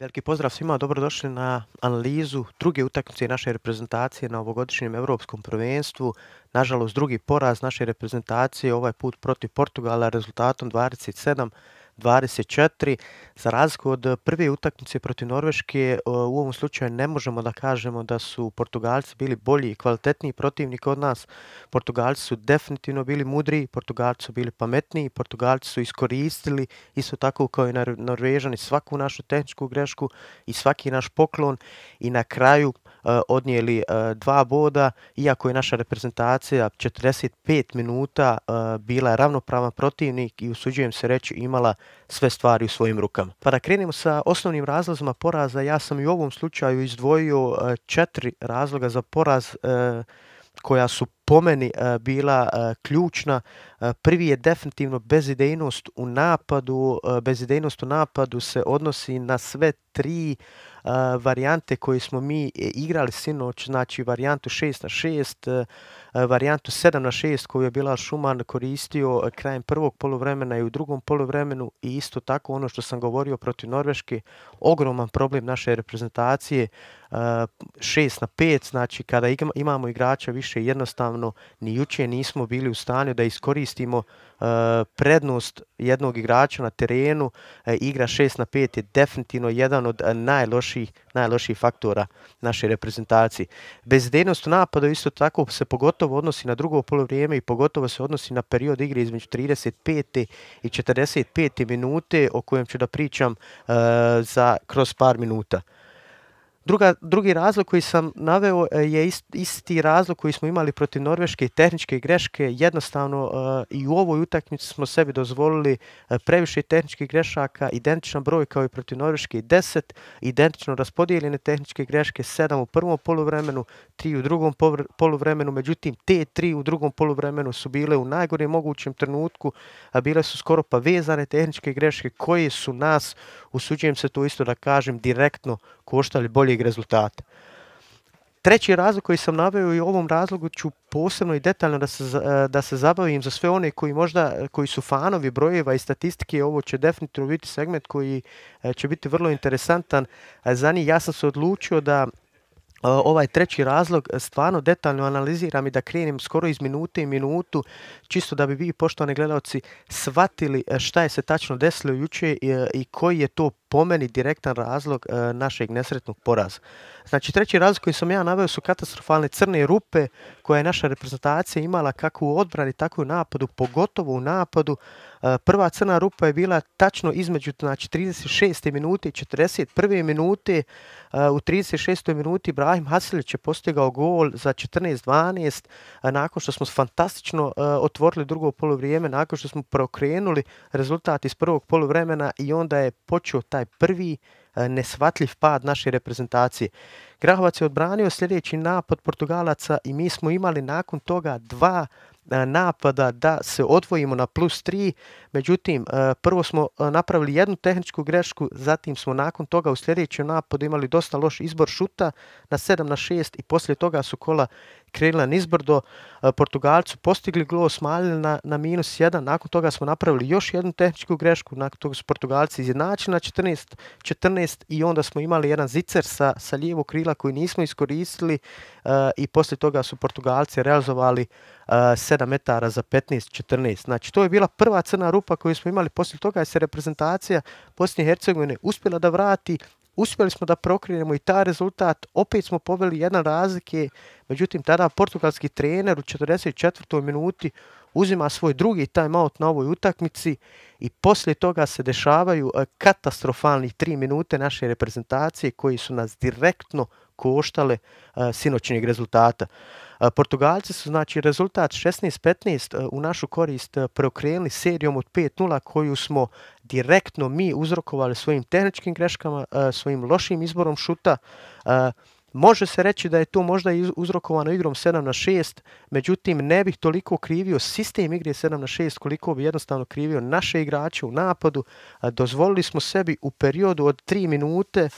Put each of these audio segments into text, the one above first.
Veliki pozdrav svima, dobrodošli na analizu druge utakmice naše reprezentacije na ovogodišnjem evropskom prvenstvu. Nažalost, drugi poraz naše reprezentacije, ovaj put protiv Portugala, rezultatom 27 24. Za razliku od prve utakmice protiv Norveške, e, u ovom slučaju ne možemo da kažemo da su Portugalci bili bolji i kvalitetniji protivnik od nas. Portugalci su definitivno bili mudri, Portugalci su bili pametniji, Portugalci su iskoristili isto tako kao i Norvežani svaku našu tehničku grešku i svaki naš poklon i na kraju E, odnijeli e, dva boda, iako je naša reprezentacija 45 minuta e, bila ravnopravan protivnik i usuđujem se reći imala sve stvari u svojim rukama. Pa da krenemo sa osnovnim razlozima poraza, ja sam i u ovom slučaju izdvojio četiri razloga za poraz koja su po meni bila ključna. Prvi je definitivno bezidejnost u napadu. Bezidejnost u napadu se odnosi na sve tri uh, varijante koje smo mi e, igrali sinoć, znači varijantu 6 na 6, uh, e, varijantu 7 na 6 koju je bila Šuman koristio e, krajem prvog polovremena i u drugom polovremenu i isto tako ono što sam govorio protiv Norveške, ogroman problem naše reprezentacije, uh, 6 na 5, znači kada imamo igrača više jednostavno ni juče nismo bili u stanju da iskoristimo eh, prednost jednog igrača na terenu. Eh, igra 6 na 5 je definitivno jedan od eh, najloših, najloših faktora naše reprezentacije. Bezidejnost u napadu isto tako se pogotovo odnosi na drugo polovrijeme i pogotovo se odnosi na period igre između 35. i 45. minute o kojem ću da pričam za kroz par minuta. Druga, drugi razlog koji sam naveo e, je ist, isti razlog koji smo imali protiv Norveške tehničke greške. Jednostavno uh, i u ovoj utakmici smo sebi dozvolili uh, previše tehničkih grešaka, identičan broj kao i protiv Norveške 10, identično raspodijeljene tehničke greške 7 u prvom poluvremenu, 3 u drugom poluvremenu, međutim te 3 u drugom poluvremenu su bile u najgore mogućem trenutku, a bile su skoro pa vezane tehničke greške koje su nas, usuđujem se to isto da kažem, direktno koštali boljeg rezultata. Treći razlog koji sam naveo i ovom razlogu ću posebno i detaljno da se, eh, da se zabavim za sve one koji možda koji su fanovi brojeva i statistike. Ovo će definitivno biti segment koji eh, će biti vrlo interesantan. Za njih ja sam se odlučio da ovaj treći razlog e, stvarno detaljno analiziram i da krenem skoro iz minute i minutu, čisto da bi vi, poštovani gledalci, shvatili e, šta je se tačno desilo juče i, e, i koji je to po meni direktan razlog našeg nesretnog poraza. Znači, treći razlog koji sam ja naveo su katastrofalne crne rupe koje je naša reprezentacija imala kako u odbrani, tako i u napadu, pogotovo u napadu. E, prva crna rupa je bila tačno između znači, 36. minute i 41. minute. E, u 36. minuti Ibrahim Hasilić je postigao gol za 14-12 nakon što smo fantastično e, otvorili drugo polovrijeme, nakon što smo prokrenuli rezultat iz prvog polovremena i onda je počeo taj prvi E, nesvatljiv pad naše reprezentacije. Grahovac je odbranio sljedeći napad Portugalaca i mi smo imali nakon toga dva e, napada da se odvojimo na plus 3. Međutim, e, prvo smo e, napravili jednu tehničku grešku, zatim smo nakon toga u sljedećem napadu imali dosta loš izbor šuta na 7 na 6 i poslije toga su kola krenila nizbrdo. E, Portugalcu postigli glo, smaljili na, na minus 1. Nakon toga smo napravili još jednu tehničku grešku. Nakon toga su Portugalci izjednačili na 14, 14 i onda smo imali jedan zicer sa, sa lijevog krila koji nismo iskoristili uh, i poslije toga su Portugalci realizovali uh, 7 metara za 15-14. Znači, to je bila prva crna grupa koju smo imali. Poslije toga je se reprezentacija Bosne i Hercegovine uspjela da vrati uspjeli smo da prokrenemo i ta rezultat, opet smo poveli jedan razlike, međutim tada portugalski trener u 44. minuti uzima svoj drugi timeout na ovoj utakmici i poslije toga se dešavaju e, katastrofalni tri minute naše reprezentacije koji su nas direktno koštale uh, sinoćnjeg rezultata. Portugalci su znači rezultat 16-15 e, u našu korist e, preokrenuli serijom od 5-0 koju smo direktno mi uzrokovali svojim tehničkim greškama, e, svojim lošim izborom šuta. Može se reći da je to možda uzrokovano igrom 7 na 6, međutim ne bih toliko krivio sistem igre 7 na 6 koliko bi jednostavno krivio naše igrače u napadu. Dozvolili smo sebi u periodu od 3 minute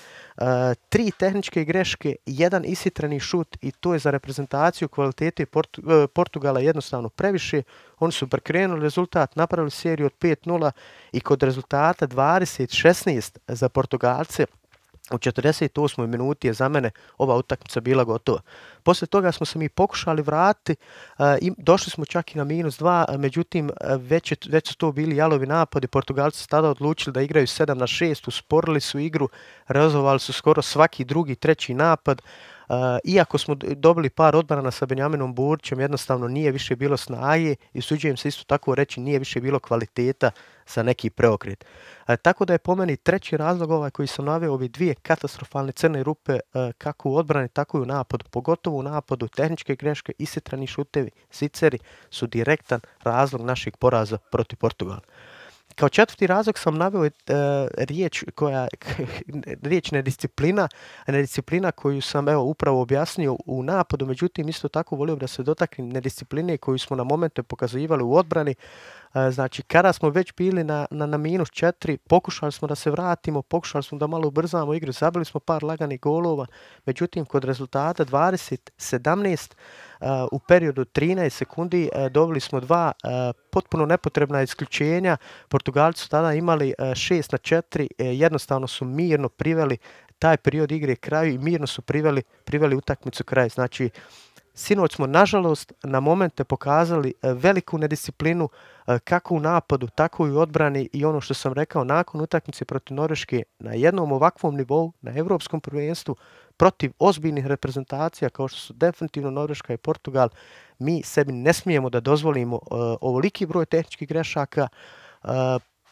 tri tehničke greške, jedan isitreni šut i to je za reprezentaciju kvalitete Portu, e, Portugala jednostavno previše. Oni su prekrenuli rezultat, napravili seriju od 5-0 i kod rezultata 20-16 za Portugalce u 48. minuti je za mene ova utakmica bila gotova. Posle toga smo se mi pokušali vratiti, eh, i došli smo čak i na minus 2, eh, međutim eh, već, je, već su to bili jalovi napadi, Portugalci su tada odlučili da igraju 7 na 6, usporili su igru, razovali su skoro svaki drugi, treći napad, iako smo dobili par odbrana sa Benjaminom Burćem, jednostavno nije više bilo snage i suđujem se isto tako reći, nije više bilo kvaliteta za neki preokret. Tako da je po meni treći razlog ovaj koji sam naveo, ovi dvije katastrofalne crne rupe, kako u odbrani, tako i u napadu, pogotovo u napadu, tehničke greške, isitrani šutevi, siceri, su direktan razlog naših poraza protiv Portugala. Kao četvrti razlog sam naveo uh, riječ koja riječ nedisciplina, nedisciplina koju sam evo upravo objasnio u napadu, međutim isto tako volio bih da se dotaknem nediscipline koju smo na momente pokazivali u odbrani. E, znači kada smo već bili na, na, na minus četiri, pokušali smo da se vratimo, pokušali smo da malo ubrzamo igru, zabili smo par laganih golova, međutim kod rezultata 20-17 e, u periodu 13 sekundi e, dobili smo dva potpuno nepotrebna isključenja. Portugalci su tada imali 6 na 4, jednostavno su mirno priveli taj period igre kraju i mirno su priveli, priveli utakmicu kraju. Znači, sinoć smo, nažalost, na momente pokazali e, veliku nedisciplinu e, kako u napadu, tako i u odbrani i ono što sam rekao, nakon utakmice protiv Norveške na jednom ovakvom nivou, na evropskom prvenstvu, protiv ozbiljnih reprezentacija kao što su definitivno Norveška i Portugal, mi sebi ne smijemo da dozvolimo e, ovoliki broj tehničkih grešaka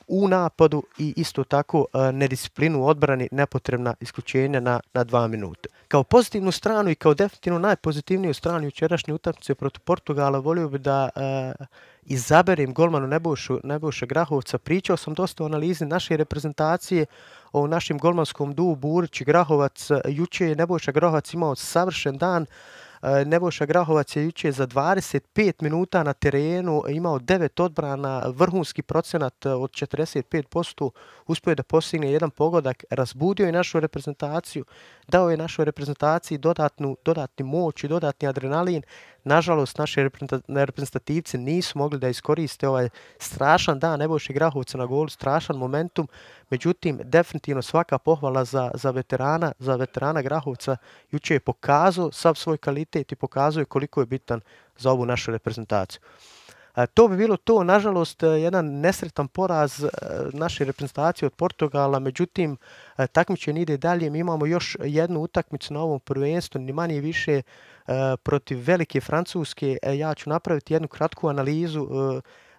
u napadu i isto tako e, nedisciplinu u odbrani nepotrebna isključenja na, na dva minuta. Kao pozitivnu stranu i kao definitivno najpozitivniju stranu jučerašnje utakmice protiv Portugala volio bi da e, izaberem golmanu Nebojšu, Nebojša Grahovca. Pričao sam dosta o analizi naše reprezentacije, o našem golmanskom duu Burić i Grahovac. Juče je Nebojša Grahovac imao savršen dan. Eh, Nebojša Grahovac je juče za 25 minuta na terenu imao 9 odbrana, vrhunski procenat eh, od 45%, uspio je da postigne jedan pogodak, razbudio je našu reprezentaciju, dao je našoj reprezentaciji dodatnu, dodatni moć i dodatni adrenalin. Nažalost, naši reprezentativci nisu mogli da iskoriste ovaj strašan dan Nebojše Grahovca na golu, strašan momentum, međutim, definitivno svaka pohvala za, za veterana, za veterana Grahovca, juče je pokazao sav svoj kvalitet i pokazuje koliko je bitan za ovu našu reprezentaciju. To bi bilo to, nažalost, e, jedan nesretan poraz e, naše reprezentacije od Portugala, međutim, e, takmičenje ide dalje. Mi imamo još jednu utakmicu na ovom prvenstvu, ni manje više protiv velike Francuske. Ja ću napraviti jednu kratku analizu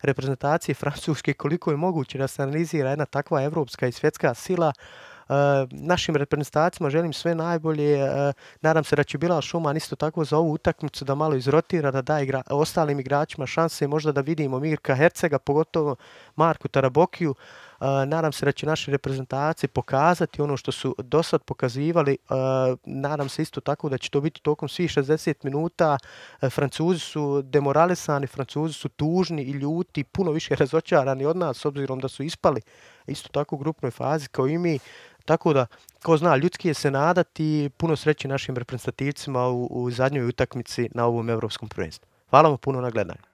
reprezentacije Francuske, koliko je moguće da se analizira jedna takva evropska i svjetska sila. Uh, Eh, našim reprezentacijama želim sve najbolje. Eh, nadam se da će Bilal Šuman isto tako za ovu utakmicu da malo izrotira, da da igra, ostalim igračima šanse možda da vidimo Mirka Hercega, pogotovo Marku Tarabokiju. Uh, nadam se da će naše reprezentacije pokazati ono što su do sad pokazivali. Uh, nadam se isto tako da će to biti tokom svih 60 minuta. Uh, Francuzi su demoralisani, Francuzi su tužni i ljuti, puno više razočarani od nas s obzirom da su ispali isto tako u grupnoj fazi kao i mi. Tako da, ko zna, ljudski je se nadati puno sreće našim reprezentativcima u, u zadnjoj utakmici na ovom evropskom prvenstvu. Hvala vam puno na gledanju.